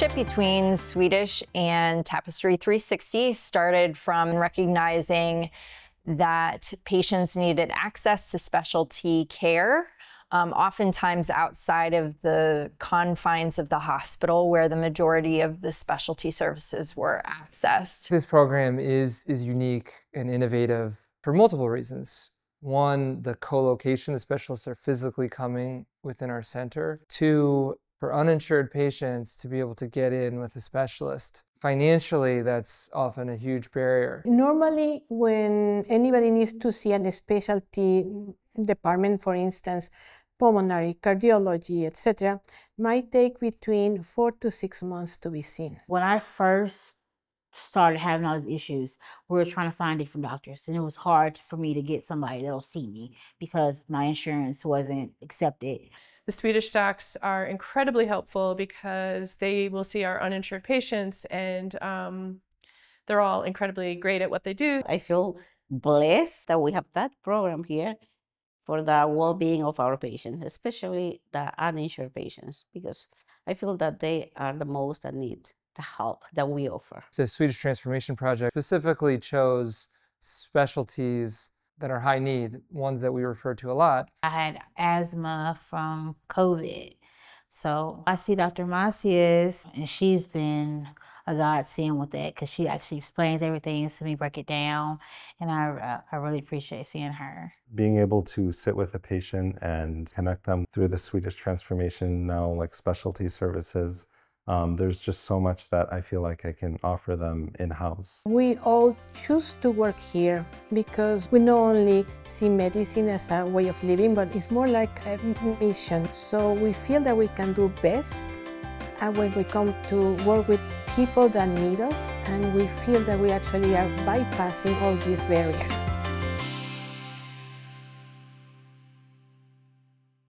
partnership between Swedish and Tapestry 360 started from recognizing that patients needed access to specialty care, um, oftentimes outside of the confines of the hospital where the majority of the specialty services were accessed. This program is, is unique and innovative for multiple reasons. One, the co-location, the specialists are physically coming within our center. Two, for uninsured patients to be able to get in with a specialist. Financially, that's often a huge barrier. Normally, when anybody needs to see a specialty department, for instance, pulmonary, cardiology, etc., might take between four to six months to be seen. When I first started having all these issues, we were trying to find different doctors, and it was hard for me to get somebody that'll see me because my insurance wasn't accepted. The Swedish docs are incredibly helpful because they will see our uninsured patients and um, they're all incredibly great at what they do. I feel blessed that we have that program here for the well-being of our patients, especially the uninsured patients, because I feel that they are the most that need the help that we offer. The Swedish Transformation Project specifically chose specialties that are high need, ones that we refer to a lot. I had asthma from COVID. So I see Dr. Macias, and she's been a godsend with that because she actually explains everything to me, break it down, and I, uh, I really appreciate seeing her. Being able to sit with a patient and connect them through the Swedish transformation now, like specialty services, um, there's just so much that I feel like I can offer them in-house. We all choose to work here because we not only see medicine as a way of living, but it's more like a mission. So we feel that we can do best when we come to work with people that need us and we feel that we actually are bypassing all these barriers.